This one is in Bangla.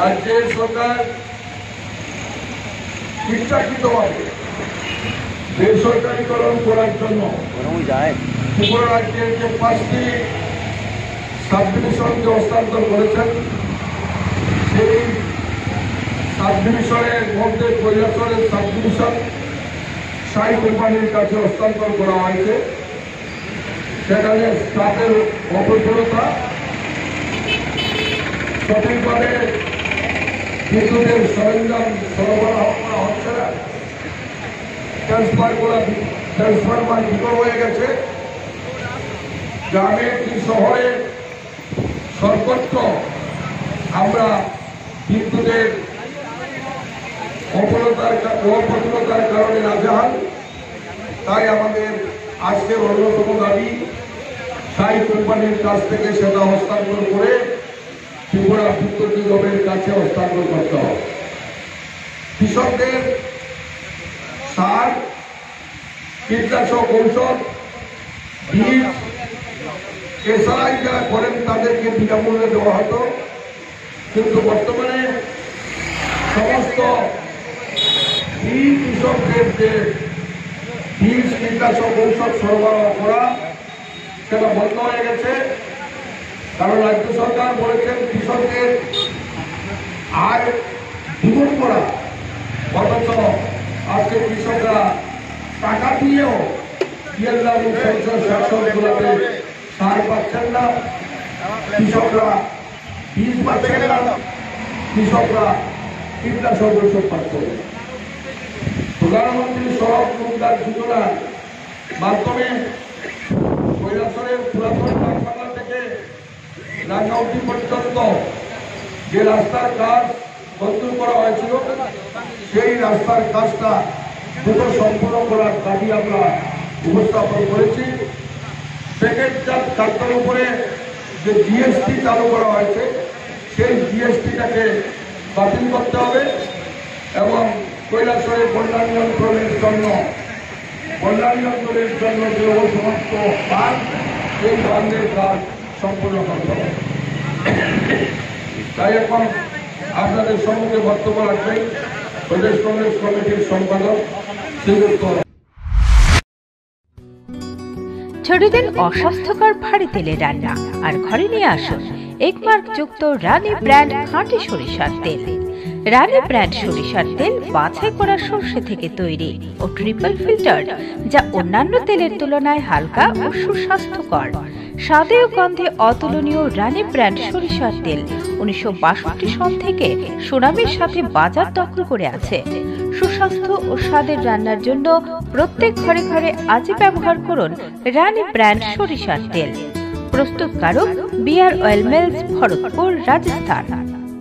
রাজ্যের সরকার ইচ্ছাকৃতভাবে বেসরকারীকরণ করার জন্য ত্রিপুরা রাজ্যের যে পাঁচটি সাব ডিভিশনকে হস্তান্তর করেছেন, সেই সাব ডিভিশনের মধ্যে কৈলাসরের সাব ডিভিশন সাই কোম্পানির কাছে হস্তান্তর করা হয়েছে। সেখানে স্টাফের অপূর্ণতা সঠিকভাবে বিদ্যুতের সরঞ্জাম সরবরাহ করা হচ্ছে না। ট্রান্সফার করা ট্রান্সফরমার বিকল হয়ে গেছে। গ্রামে কি শহরে সর্বত্র আমরা বিদ্যুতের অপরতার অপূর্ণতার কারণে নাজেহাল। তাই আমাদের আজকের অন্যতম দাবি, সাই কোম্পানির কাছ থেকে সেটা হস্তান্তর করে ত্রিপুরা নিগমের কাছে হস্তান্তর করতে হবে। কৃষকদের সার, কীটনাশক ঔষধ, বীজ, এসআই যারা করেন তাদেরকে বিনামূল্যে দেওয়া হতো। কিন্তু বর্তমানে সমস্ত কৃষকদের যে বীজ, কীটনাশক ঔষধ সরবরাহ করা সেটা বন্ধ হয়ে গেছে? কারণ রাজ্য সরকার বলেছেন কৃষকদের আয় দ্বিগুণ করা। অথচ আজকে কৃষকরা টাকা দিয়েও শাসনগুলোতে সার পাচ্ছেন না। কৃষকরা বীজ পাচ্ছেন না। কৃষকরা কীটনাশক ঔষধ পাচ্ছেন না। প্রধানমন্ত্রী সড়ক উন্নয়ন যোজনার মাধ্যমে কৈলাসরের পুরাতন রাঙ্গাউটি পর্যন্ত যে রাস্তার কাজ মঞ্জুর করা হয়েছিল, সেই রাস্তার কাজটা দ্রুত সম্পূর্ণ করার দাবি আমরা উপস্থাপন করেছি। প্যাকেটজাত খাদ্যের উপরে যে জিএসটি চালু করা হয়েছে, সেই জিএসটিটাকে বাতিল করতে হবে এবং কৈলাসরের বন্যা নিয়ন্ত্রণের জন্য বন্যা নিয়ন্ত্রণের জন্য যে সমস্ত বাঁধ, সেই বাঁধের কাজ সম্পূর্ণ করতে হবে। তাই এখন আপনাদের সম্মুখে বক্তব্য রাখবেন প্রদেশ কংগ্রেস কমিটির সম্পাদক শ্রীযুক্ত ছেড়ে দিন অস্বাস্থ্যকর ভারী তেলে রান্না। আর ঘরে নিয়ে আসুন একমার্ক যুক্ত রানী ব্র্যান্ড খাঁটি সরিষার তেল। রানী ব্র্যান্ড সরিষার তেল বাছাই করা সর্ষে থেকে তৈরি ও ট্রিপল ফিল্টার যা অন্যান্য তেলের তুলনায় হালকা ও সুস্বাস্থ্যকর। স্বাদে ও গন্ধে অতুলনীয় রানি ব্র্যান্ড সরিষার তেল। উনিশশো সাল থেকে সুনামের সাথে বাজার দখল করে আছে। সুস্বাস্থ্য ও স্বাদের রান্নার জন্য প্রত্যেক ঘরে ঘরে আজই ব্যবহার করুন রানি ব্র্যান্ড সরিষার তেল। প্রস্তুতকারক BR oil mills, Bharatpur, Rajasthan.